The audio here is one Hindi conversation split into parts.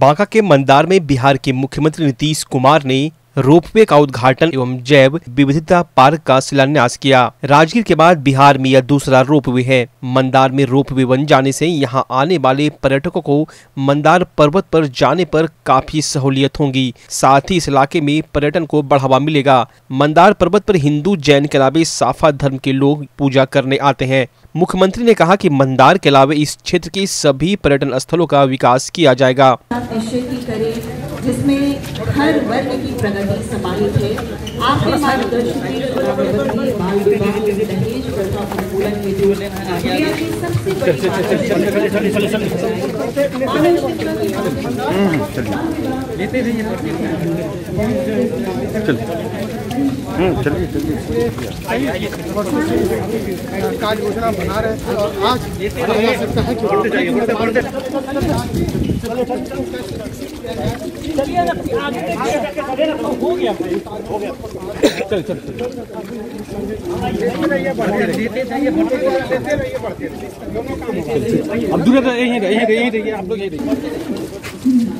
बांका के मंदार में बिहार के मुख्यमंत्री नीतीश कुमार ने रोपवे का उद्घाटन एवं जैव विविधता पार्क का शिलान्यास किया। राजगीर के बाद बिहार में यह दूसरा रोपवे है। मंदार में रोपवे बन जाने से यहाँ आने वाले पर्यटकों को मंदार पर्वत पर जाने पर काफ़ी सहूलियत होगी। साथ ही इस इलाके में पर्यटन को बढ़ावा मिलेगा। मंदार पर्वत पर हिंदू जैन के अलावे साफा धर्म के लोग पूजा करने आते हैं। मुख्यमंत्री ने कहा कि मंदार के अलावे इस क्षेत्र के सभी पर्यटन स्थलों का विकास किया जाएगा। जिसमें हर वर्ग की प्रगति समाहित है। आपके मार्गदर्शन की चुनावी बाल विवाह दहेज प्रथा उन्मूलन में जो दुनिया की सबसे बड़ी मानव शिक्षा की कार्य योजना बना रहे थे और आज हमें आवश्यकता है कि अब दूर यहीं यहीं आप लोग यहीं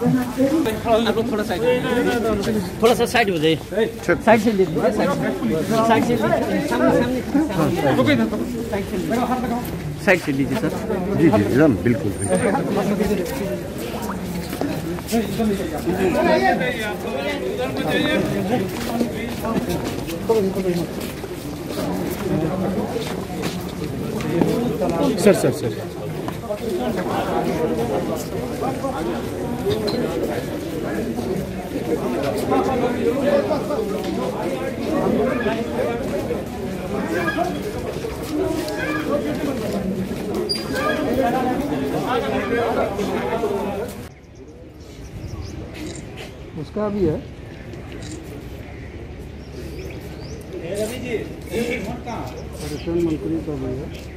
थोड़ा साइड थोड़ा सा साइड हो जाइए साइड से लीजिए साइड से सामने सामने। साइड से लीजिए। सर जी जी एकदम बिल्कुल बिल्कुल। सर सर सर उसका भी है। पर्यटन मंत्री का भी है।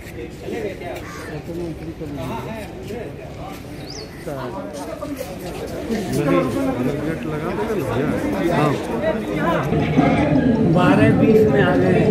बारह बीस में आ गए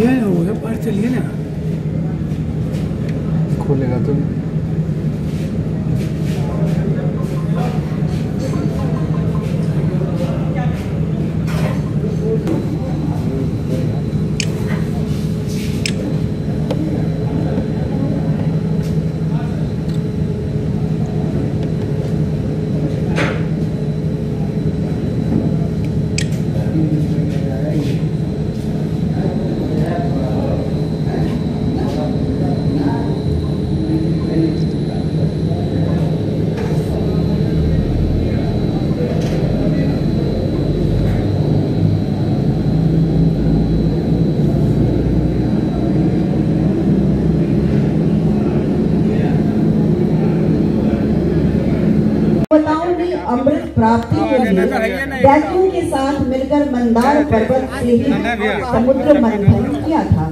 ना वो पर चलिए ना खोलेगा तो देवताओं की अमृत प्राप्ति के लिए दैत्यों के साथ मिलकर मंदार पर्वत से ही समुद्र मंथन किया था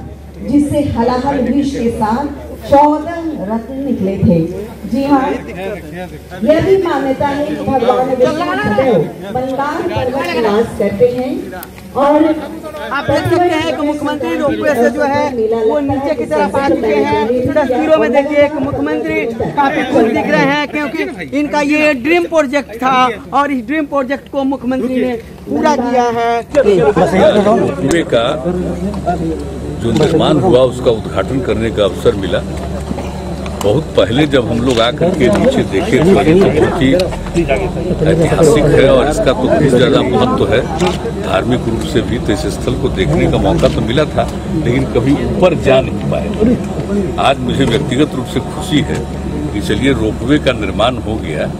जिससे हलाहल विष के साथ चौदह रत्न निकले थे। जी हाँ यह भी मान्यता है कि भगवान विष्णु मंदार पर्वत निवास करते हैं और आप देख सकते हैं कि मुख्यमंत्री रोपवे से जो है, वो नीचे की तरफ़ आ चुके हैं। तस्वीरों में देखिए कि मुख्यमंत्री काफ़ी खुश दिख रहे हैं क्योंकि इनका ये ड्रीम प्रोजेक्ट था और इस ड्रीम प्रोजेक्ट को मुख्यमंत्री ने पूरा किया है। का जो निर्माण हुआ, उसका उद्घाटन करने का अवसर मिला। बहुत पहले जब हम लोग आकर के नीचे देखे तो ये तो बहुत ही ऐतिहासिक है और इसका तो बहुत ज़्यादा महत्व तो है। धार्मिक रूप से भी तो इस स्थल को देखने का मौका तो मिला था, लेकिन कभी ऊपर जा नहीं पाए। आज मुझे व्यक्तिगत रूप से खुशी है कि चलिए रोपवे का निर्माण हो गया।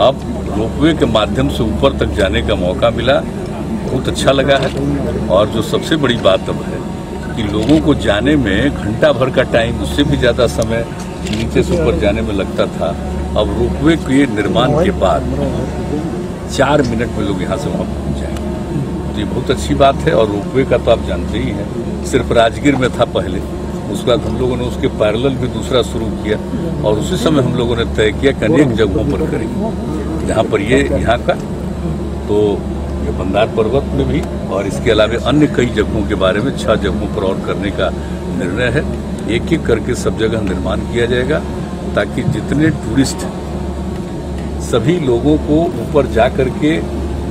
अब रोपवे के माध्यम से ऊपर तक जाने का मौका मिला। बहुत अच्छा लगा है और जो सबसे बड़ी बात अब है कि लोगों को जाने में घंटा भर का टाइम, उससे भी ज़्यादा समय नीचे से ऊपर जाने में लगता था। अब रोपवे के निर्माण के बाद चार मिनट में लोग यहाँ से वहाँ पहुँच जाएँगे। तो ये बहुत अच्छी बात है और रोपवे का तो आप जानते ही हैं। सिर्फ़ राजगीर में था पहले। उसके बाद हम लोगों ने उसके पैरल भी दूसरा शुरू किया और उसी समय हम लोगों ने तय किया कि अनेक जगहों पर करेंगे। जहाँ पर ये, यहाँ का तो ये मंदार पर्वत में भी और इसके अलावा अन्य कई जगहों के बारे में छह जगहों पर और करने का निर्णय है। एक एक करके सब जगह निर्माण किया जाएगा ताकि जितने टूरिस्ट सभी लोगों को ऊपर जा करके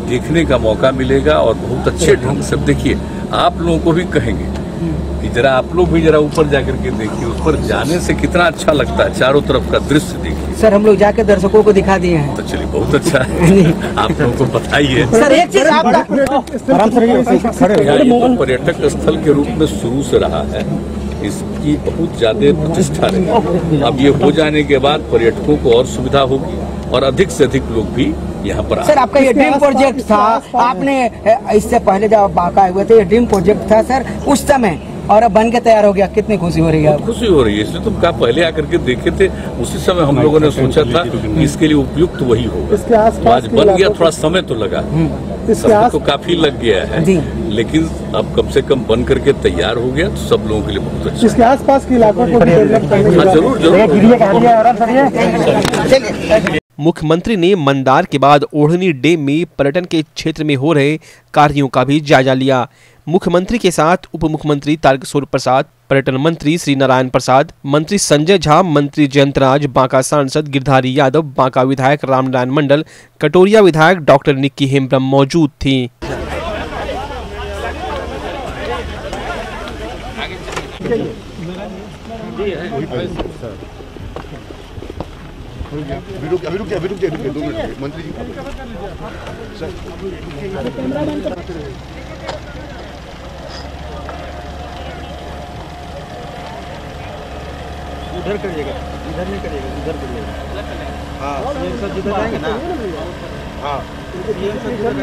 देखने का मौका मिलेगा और बहुत अच्छे ढंग से देखिए आप लोगों को भी कहेंगे कि जरा आप लोग भी जरा ऊपर जाकर के देखिए उस पर जाने से कितना अच्छा लगता है चारों तरफ़ का दृश्य देखिए। सर हम लोग जाके दर्शकों को दिखा दिए हैं। तो चलिए बहुत अच्छा है। आप लोगों को पता सर एक चीज़ आपका यहाँ ये तो पर्यटक स्थल के रूप में शुरू से रहा है। इसकी बहुत ज़्यादा प्रतिष्ठा रही। अब ये हो जाने के बाद पर्यटकों को और सुविधा होगी और अधिक से अधिक लोग भी यहाँ पर सर आपका ये ड्रीम प्रोजेक्ट था। आपने इससे पहले जब आप बांका हुए थे ये ड्रीम प्रोजेक्ट था सर उस समय और अब बन के तैयार हो गया। कितनी खुशी हो रही है खुशी हो रही है। इसलिए तुम कहा पहले आकर के देखे थे उसी समय हम लोगों ने सोचा था इसके लिए उपयुक्त वही होगा। तो आज बन गया थोड़ा समय तो लगा। इसके समय तो काफ़ी लग गया है। जी। लेकिन अब कम से कम बन करके तैयार हो गया तो सब लोगों के लिए बहुत अच्छा इसके आसपास के इलाकों को भी डेवलप करने। की ज़रूर ज़रूर। मुख्यमंत्री ने मंदार के बाद ओढ़नी डैम में पर्यटन के क्षेत्र में हो रहे कार्यों का भी जायजा लिया। मुख्यमंत्री के साथ उप मुख्यमंत्री तारकिशोर प्रसाद, पर्यटन मंत्री श्री नारायण प्रसाद, मंत्री संजय झा, मंत्री जयंत राज, बांका सांसद गिरधारी यादव, बांका विधायक रामनारायण मंडल, कटोरिया विधायक डॉक्टर निक्की हेम्ब्रम मौजूद थी। मंत्री जी। उधर करिएगा इधर नहीं करिएगा उधर करिएगा। हाँ सर जिधर जाएँगे ना। हाँ सर जिधर